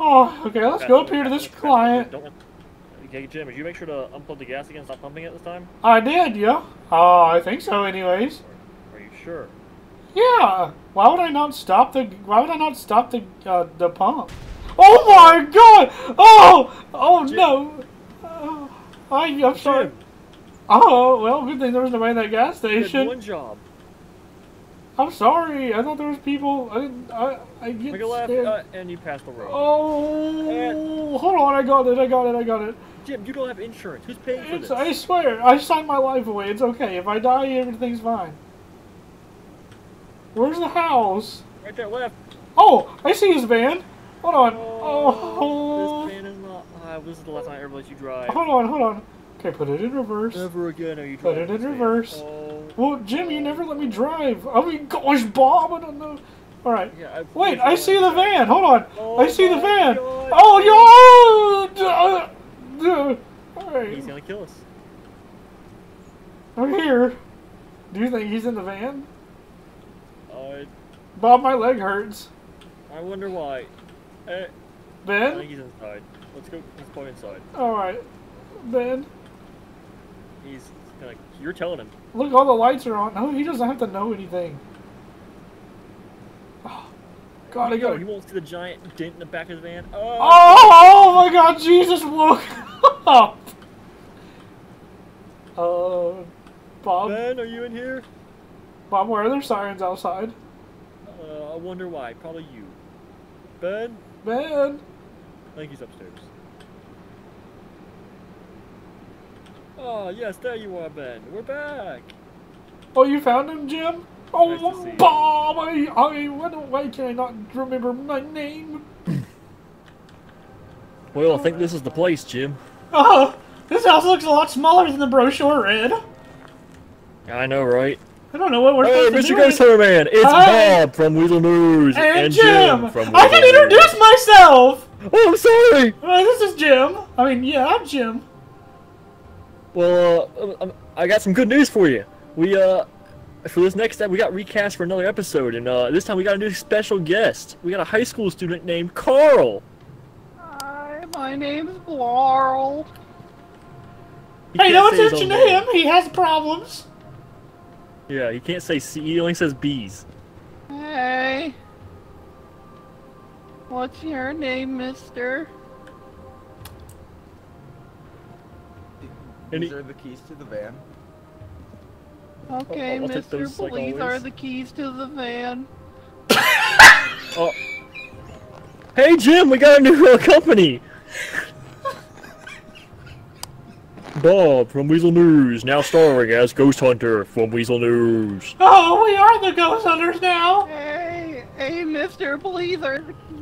Oh, okay, let's go up here to this client. Okay, Jim, did you make sure to unplug the gas again and stop pumping it this time? I did, yeah. Oh, I think so anyways. Are you sure? Yeah. Why would I not stop the why would I not stop the uh, the pump? Oh my god! Oh! Oh no! Uh, I, I'm sorry. Jim, Oh, well, good thing there was nobody in that gas station. one job. I'm sorry. I thought there was people. I. I, I get Make a left, uh, and you pass the road. Oh, and hold on. I got it. I got it. I got it. Jim, you don't have insurance. Who's paying for It's, this? I swear. I signed my life away. It's okay. If I die, everything's fine. Where's the house? Right there, left. Oh, I see his van. Hold on. Oh, This van is not. Uh, this is the last time I ever let you drive. hold on. Hold on. Okay, put it in reverse. Never again are you driving. Put it in reverse. Oh, Well, Jim, you never let me drive. I mean, gosh, Bob, I don't know. All right. yeah, Wait, I see the van. Hold on. Oh I see the van. God. Oh, yo! Uh, uh, All He's gonna kill us. I'm here. Do you think he's in the van? Uh, Bob, my leg hurts. I wonder why. Eh, I think he's inside. Let's go. Let's go inside. All right. Ben? He's like you're telling him. Look, all the lights are on. No, he doesn't have to know anything. Oh, God, I got he won't see the giant dent in the back of his van. Oh, Oh, oh my God, Jesus woke up. Uh, Bob, Ben, are you in here? Bob, why are there sirens outside? Uh, I wonder why. Probably you. Ben, Ben, I think he's upstairs. Oh yes, there you are, Ben. We're back. oh, you found him, Jim? Oh, see you. Bob, I, I, why, don't- why can I not remember my name? Well, I think this is the place, Jim. Oh, this house looks a lot smaller than the brochure read. I know, right? I don't know what we're Hey, supposed to Mr. do. Ghost Hunter Man, it's Hi. Bob from Weasel News and Jim, from I can introduce News. myself. Oh, I'm sorry. Uh, this is Jim. I mean, yeah, I'm Jim. Well, uh, um, I got some good news for you. We uh, for this next step, we got recast for another episode, and uh, this time we got a new special guest. We got a high school student named Carl. Hi, my name's Laurel. He Hey, no attention to him. He has problems. Yeah, he can't say C. He only says B's. Hey. What's your name, mister? And These he- are the keys to the van. Okay, I'll take mister, those like please are the keys to the van. Oh. Hey, Jim, we got a new uh, company. Bob from Weasel News, now starring as Ghost Hunter from Weasel News. Oh, we are the ghost hunters now. Hey, hey, mister, please are the keys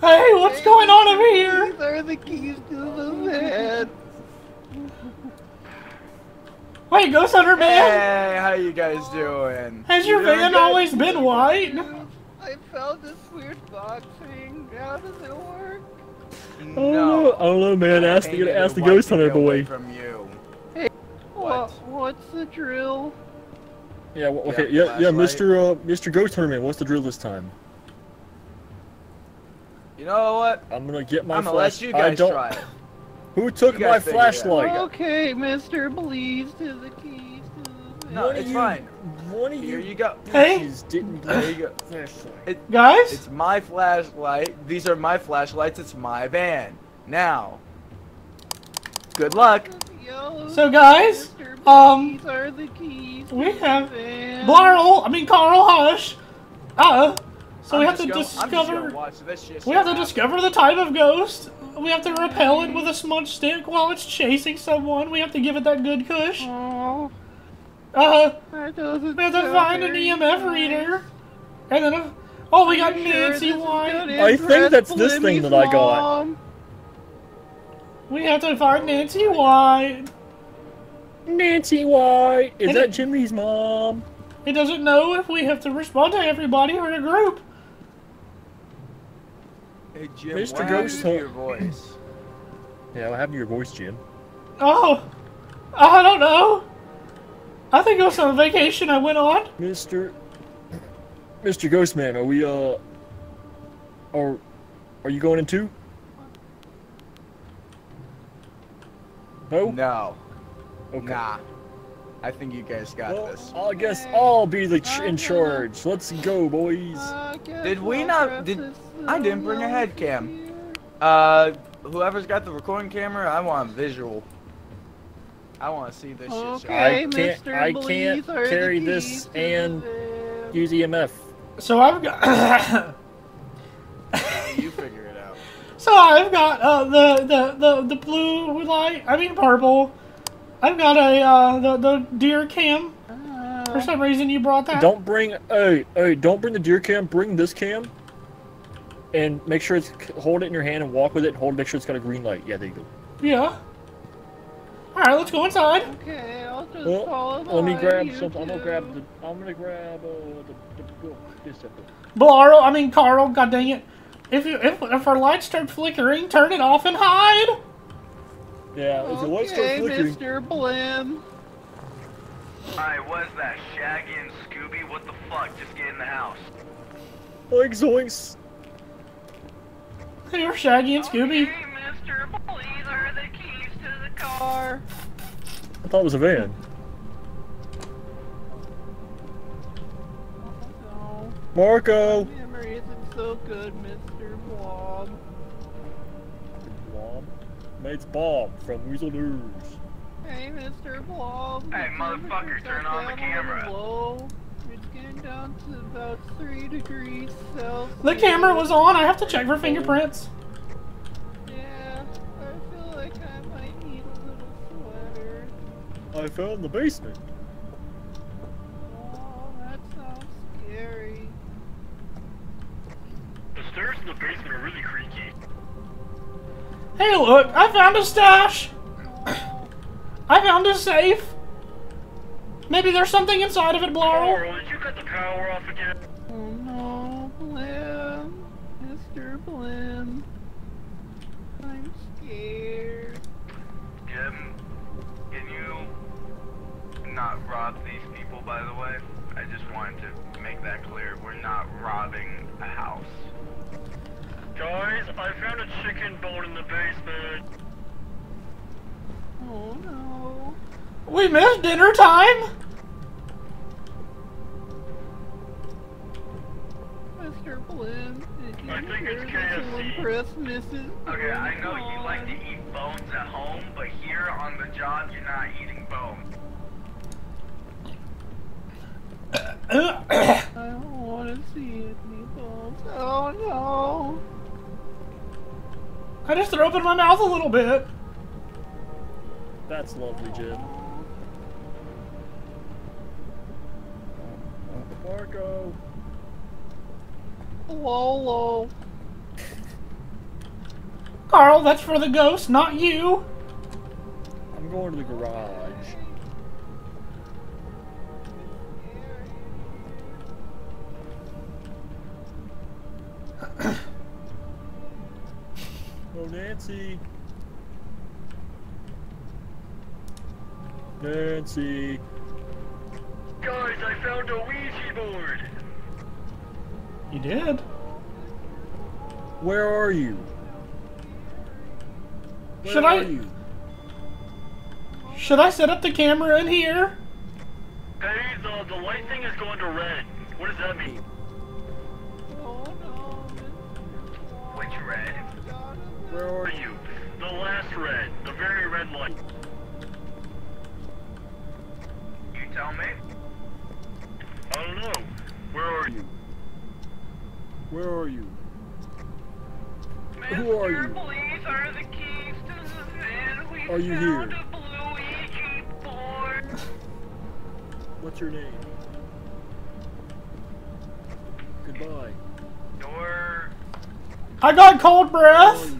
Hey, what's going on over here? These are the keys to the van. Wait, ghost hunter man. Hey, how you guys doing? Has your You doing van always been white? I found this weird box thing. How does it work? No. I don't know, man. Ask Painted the, ask the Ghost Hunter away boy. From you. What? What's the drill? Yeah, well, okay, Yeah, yeah, yeah. Mr. Uh, Mr. Ghost Hunter Man, what's the drill this time? You know what? I'm gonna get my flashlight. I'm gonna flash. let you I guys don't. try it. Who took my guys figure it out. flashlight? Okay, Mister, please to the keys to the. No, One of it's you- fine. One of Here you you go. Hey, didn't There you go. flashlight. guys. It's my flashlight. These are my flashlights. It's my van. Now, good luck. So, guys, Mister, um, these are the keys. we have van. Blarl, I mean Carl Hush. Uh, so we I'm have to gonna- just discover. watch this shit We have to discover the type of ghost. We have to repel it with a smudge stick while it's chasing someone. We have to give it that good kush. Oh, Uh, that doesn't we have to find an EMF nice. reader. And then, a, oh, we got Are you sure Nancy White. I think that's this thing that I got. mom? We have to find Nancy White. Nancy White. Is And that it- Jimmy's mom? It doesn't know if we have to respond to everybody or a group. Hey Jim, Mr. what Ghost happened to your voice? Yeah, what happened to your voice, Jim? Oh, I don't know. I think it was on vacation I went on. Mr. Mr. Ghostman, are we, uh. Are. Are you going in too? No? No. Okay. Nah. I think you guys got Well, this. I guess I'll be the ch- in charge. Let's go, boys. Did we not- did- I didn't bring a head cam. Uh, whoever's got the recording camera, I want visual. I want to see this shit. show. I Okay, can't- Mr. I can't carry this and. Use EMF. So I've got. You figure it out. so I've got uh, the, the the the blue light. I mean purple. I've got a uh, the the deer cam. For Uh, some reason you brought that. Don't bring. Hey, hey! Don't bring the deer cam. Bring this cam. And make sure it's hold it in your hand and walk with it. And hold. Make sure it's got a green light. Yeah, there you go. Yeah. All right, let's go inside. okay, I'll just Well, follow Let me grab you something. I'm gonna grab the. I'm gonna grab uh, the, the, the this stuff. Blaro, I mean Carl. God dang it. If you if if our lights start flickering, turn it off and hide. Yeah, if the lights start Okay, flickering. Mr. Blim. Alright, was that? Shaggy and Scooby? What the fuck? Just get in the house. Like zoinks. Here, Shaggy and Scooby. Okay, Mr. Bleeth are the keys to the car. I thought it was a van. Oh, Marco. Memory isn't so good, Mr. Mate's Bob from Weasel News. Hey, Mr. Bob. Hey, the motherfucker, temperature's turn got on the camera. little It's getting down to about three degrees Celsius. The camera was on. I have to check for fingerprints. Yeah, I feel like I might need a little sweater. I found the basement. Oh, that sounds scary. The stairs in the basement are really creaky. Hey, look! I found a stash. I found a safe. Maybe there's something inside of it, Blaro. Carl, did you cut the power off again? Oh no, Blim. Mr. Blim. I'm scared. Jim, can you not rob these people, by the way? I just wanted to make that clear. We're not robbing a house. Guys, I found a chicken bone in the basement. Oh no. We missed dinner time. Mr. Blim, did you I think it's KFC. impress Mrs. Okay, I know you like to eat bones at home, but here on the job, you're not eating bones. I don't want to see any bones. Oh no. I just threw up my mouth a little bit. That's lovely, Jim. Marco. Lolo. Carl, that's for the ghost, not you. I'm going to the garage. Nancy. Nancy. Guys, I found a Ouija board! You did. Where are you? Where Should are I- you? Should I set up the camera in here? Hey, the, the light thing is going to red. What does that mean? Red. The very red light. You tell me? I don't know. Where are you? Where are you? Who are you? Please are the keys to the van. We Are you found here? a blue Ouija board. What's your name? Goodbye. You're... I got cold Where are breath.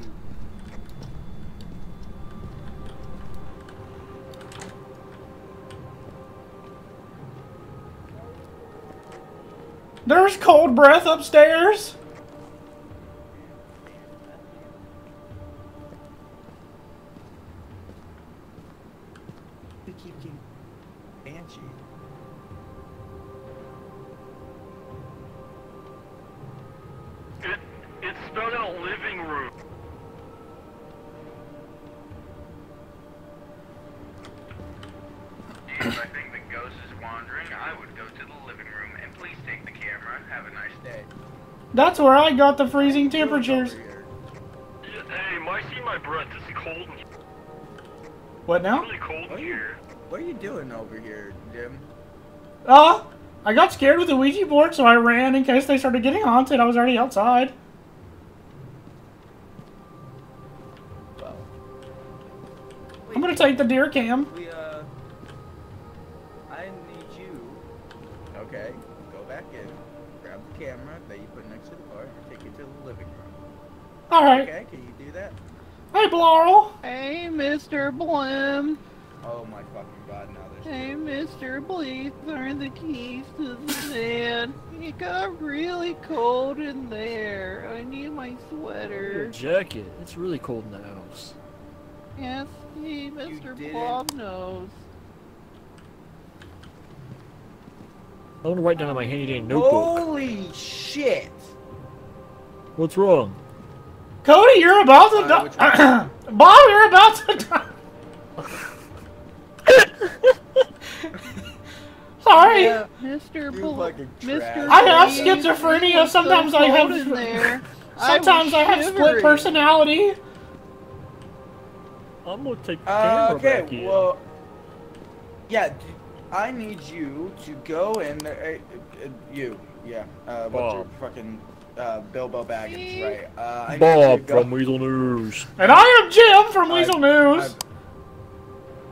Breath upstairs. That's where I got the freezing temperatures. Hey, my see my breath. This is cold. What now? Really cold What are you, what are you doing over here, Jim? Uh, I got scared with the Ouija board, so I ran in case they started getting haunted. I was already outside. Well, I'm gonna take the deer cam. we uh, Alright. Okay, can you do that? Hey, Blarl. Hey, Mr. Blim. Oh my fucking god! Now there's. Hey, Mr. Please turn the keys to the van. It got really cold in there. I need my Your sweater. jacket. It's really cold in the house. Yes, he, Mr. didn't- knows. I'm gonna write down on my handy dandy notebook. Holy shit! What's wrong? Cody, you're about to die. Bob, you're about to die. Sorry. Yeah, Mr. You Mr. I have schizophrenia. it so Sometimes I have- there. Sometimes I, have split personality. I'm gonna take the Uh, camera okay, back in. well, yeah, I need you to go and uh, uh, you, yeah, uh, what's your fucking uh, Bilbo Baggins, right? Uh, I need you to Bob from Weasel News. And I am Jim from I- Weasel News. I-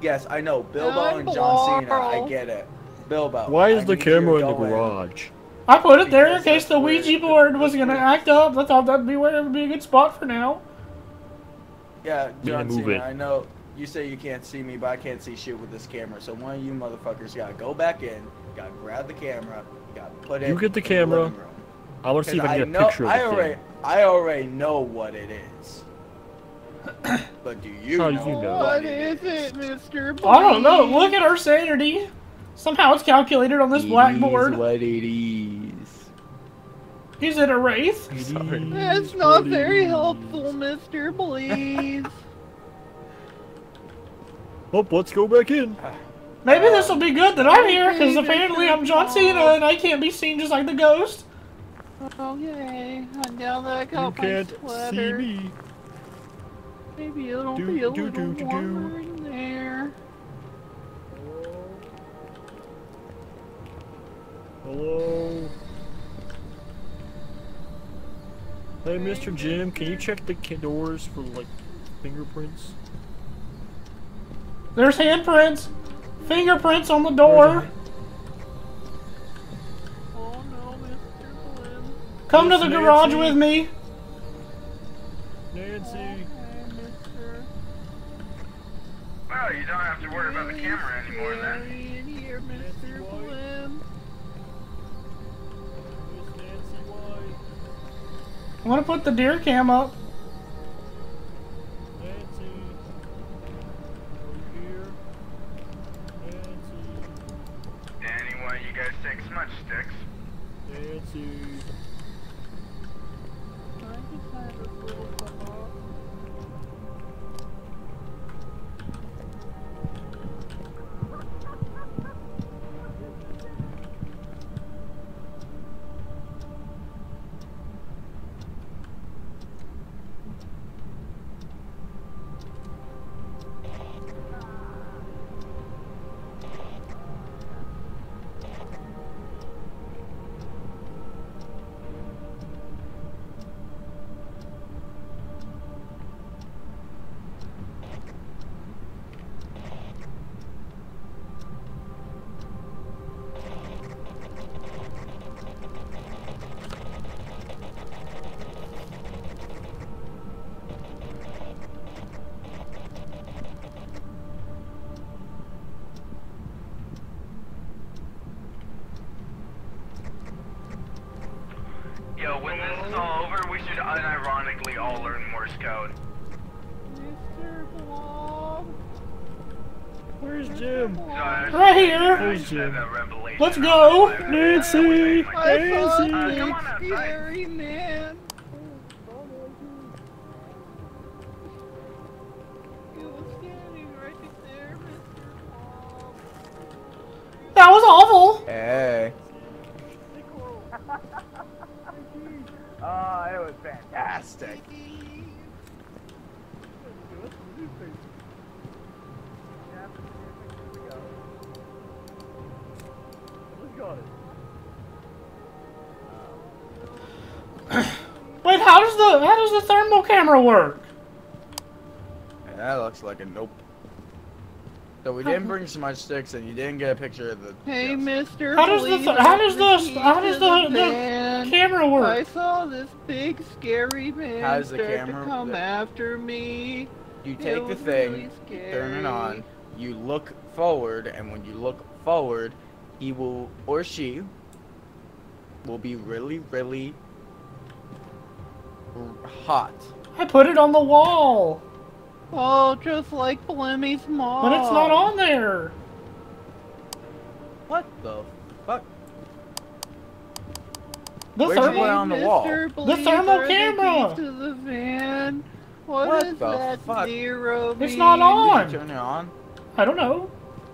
yes, I know Bilbo I'm and John Cena. I get it. Bilbo. Why I is the need you to camera in the garage? I put it there in case the Ouija board was gonna act up. I thought that'd be where it would be a good spot for now. Yeah, Yeah, John move Cena. it. I know you say you can't see me, but I can't see shit with this camera. So one of you motherfuckers gotta go back in, gotta grab the camera, gotta put it. You get the camera. living room. I want to see if I can get a know, picture of I the already, thing. I already know what it is. but do you How do know you know? What is it, Mr. Blim? I don't know. Look at our sanity. Somehow it's calculated on this blackboard. what it is. Is it a wraith? Sorry. That's not very helpful, Mr. Please. Oh, let's go back in. Maybe this uh, will be good that I'm here, because apparently I'm John Cena and I can't be seen just like the ghost. Oh, okay, and now that I You got my can't see sweater, me. maybe it'll Do, be a do, little do, do, do. warmer in there. Hello. Hey, Mr. Jim, can you check the doors for like fingerprints? There's handprints, fingerprints on the door. Blim. Come to the Nancy. garage with me. Nancy. Well, you don't have to worry about the camera anymore then. Stay in here, Nancy Mr. White. Blim. Miss Nancy White. I'm gonna put the deer cam up. Nancy. Are you here? Nancy. Anyway, you guys take smudge sticks. Nancy. Thank you. When this is all over, we should unironically all learn Morse code. Mr. Blob. Where's Jim? So Right here. Where's Jim? had a revelation Let's go. Nancy! Nancy! Uh, big come on outside. scary man. He was standing right there, Mr. Blob. That was awful. Hey. Fantastic. Wait, how does the how does the thermal camera work? That looks like a nope. So we didn't bring smudge sticks, and you didn't get a picture of the. Hey, yes. Mr. How does the Police th- how does Officer, the how does to the, the van. camera I saw this big scary man How does the start camera- to come the- after me. You It take the thing, really you turn it on, you look forward, and when you look forward, he will or she will be really, really hot. I put it on the wall, Oh, just like Blemmy's mom. but it's not on there. What the fuck? The Where'd thermal. put on the wall? Mr. The thermal camera. keys To the van. what What does the that fuck? zero It's mean? not on. Did you turn it on? I don't know.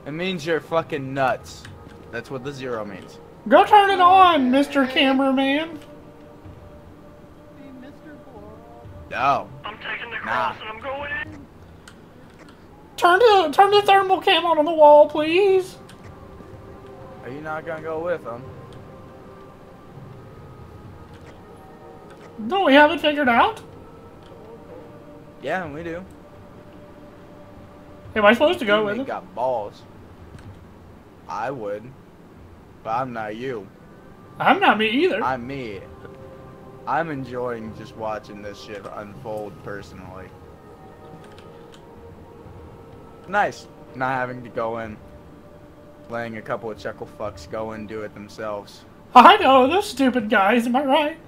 It means you're fucking nuts. That's what the zero means. Go turn it on, Mr. Cameraman. Hey, Mr. No. I'm taking the Nah. cross and I'm going in. Turn the turn the thermal cam on on the wall, please. Are you not gonna go with them? No, we haven't figured out. Yeah, we do. Am I supposed to go You with him? got balls. I would. But I'm not you. I'm not me either. I'm me. I'm enjoying just watching this shit unfold personally. Nice. Not having to go in. Letting a couple of chuckle fucks go and do it themselves. I know those stupid guys. Am I right?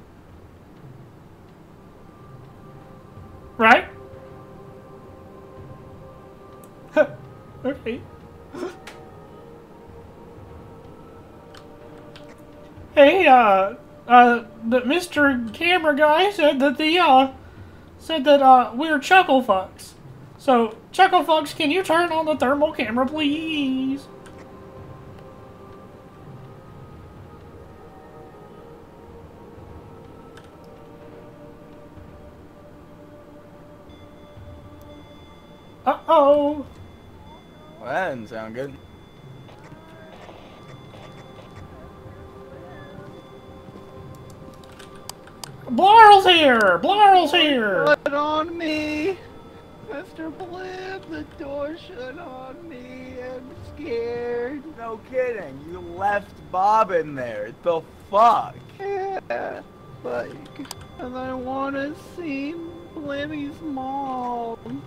Right? okay. hey, uh, uh, the Mr. Camera guy said that the, uh, said that, uh, we're chuckle fucks. So, chuckle fucks, can you turn on the thermal camera, please? Uh-oh. Well, that didn't sound good. Blarl's here! Blarl's here! Shut on me! Mr. Blib, the door shut on me. I'm scared. No kidding. You left Bob in there. The fuck? Yeah, like, and I want to see Blimmy's mom.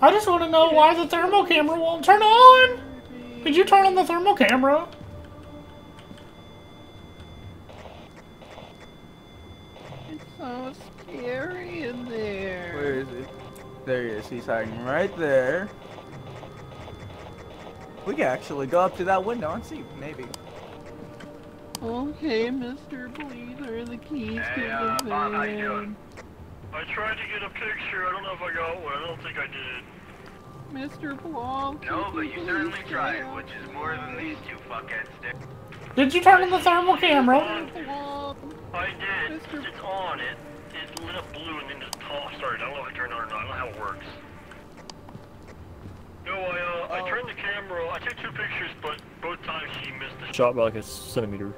I just want to know why the thermal camera won't turn on! Did you turn on the thermal camera? There he. He's hiding right there. We can actually go up to that window and see, maybe. Okay, Mr. Please, Bleeder, the keys Hey, to uh, the Bob, how you doing? van. I tried to get a picture. I don't know if I got one. I don't think I did. Mr. Blob, No, but you you certainly tried, out which is more than these two fuckheads did. Did you turn on the thermal camera? I did. Mr. It's on. It it lit up blue and then just tossed. Sorry, I don't know if I turned on or not. I don't know how it works. No, I uh, Oh. I turned the camera. I took two pictures, but both times she missed the shot. Shot by like a centimeter.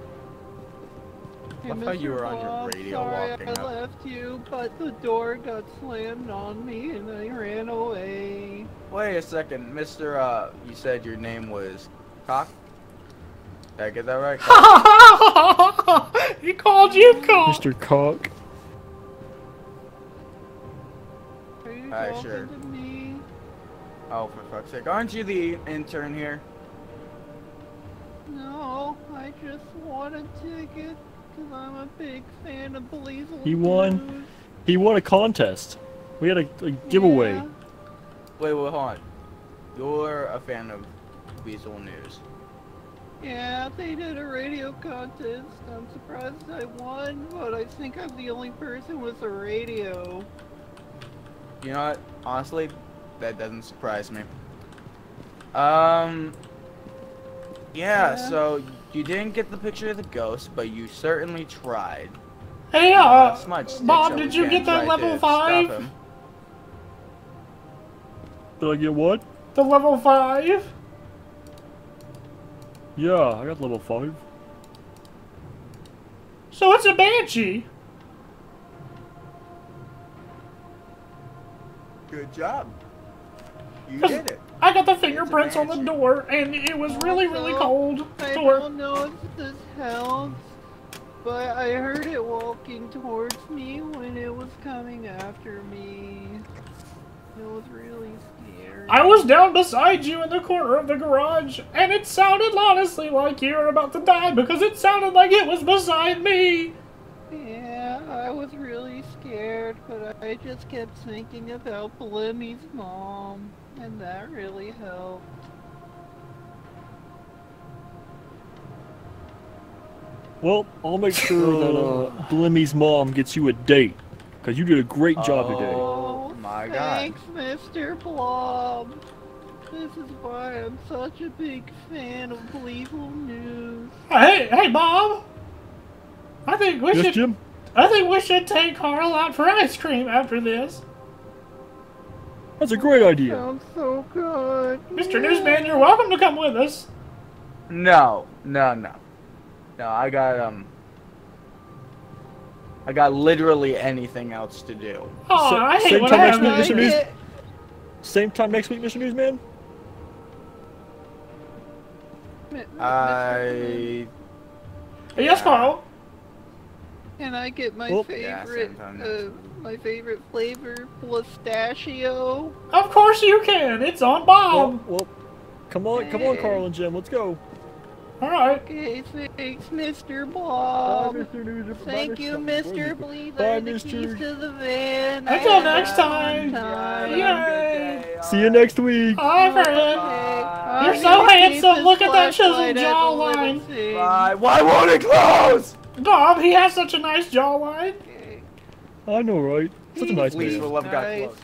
Hey, I thought you Mr. were on your Blob, radio sorry walking I up. left you, but the door got slammed on me and I ran away. Wait a second, Mr. Uh, you said your name was Cock? Did I get that right? he called you cock. Mr. Cock. Alright, sure. to me? Oh, for fuck's sake. Aren't you the intern here? No, I just want a ticket because I'm a big fan of Bleasel. He won. News. He won a contest. We had a, a giveaway. Yeah. Wait, wait, hold on. You're a fan of Weasel News. Yeah, they did a radio contest. I'm surprised I won, but I think I'm the only person with a radio. You know what? Honestly, that doesn't surprise me. Um. Yeah, Yeah. so you didn't get the picture of the ghost, but you certainly tried. Hey, Uh, uh, smudge Bob, did you get that level five? Did I get what? The level five? Yeah, I got level five. So it's a banshee. Good job. You did it. I got the fingerprints on the door, and it was really, really cold. I Door. don't know if this helps, but I heard it walking towards me when it was coming after me. It was really scary. I was down beside you in the corner of the garage, and it sounded honestly like you were about to die because it sounded like it was beside me. Yeah, I was really scared, but I just kept thinking about Blimmy's mom, and that really helped. Well, I'll make sure that uh, Blimmy's mom gets you a date. Because you did a great job today. Oh my god. Thanks, Mr. Blob. This is why I'm such a big fan of Gleeful News. Hey, hey, Bob. I think we Yes, should. Jim? I think we should take Carl out for ice cream after this. That's a great idea. Sounds so good. Mr. Newsman, you're welcome to come with us. No, no, no. No, I got, um. I got literally anything else to do. Oh, So- I hate same time I next have week, that. Mr. News- Same time next week, Mr. Newsman? M- M- I. Yes, Carl. Can I get my Well- Yeah, favorite, same time uh, my favorite flavor, pistachio? Of course you can. It's on Bob. well, come on, come on, Carl and Jim, let's go. All right. Okay, thanks, Mr. Blob. Mr. Thank you, Mr. Bleed. Bye, the Mr. keys to the van. Until I next time. fun time. Yay. Yay. See you next week. Bye, friend. Okay, You're so handsome. Look at that chiseled flashlight as jawline. Bye. Why won't it close? Bob, he has such a nice jawline. Okay. I know, right? Such a nice Please, man. for love God, Nice. close.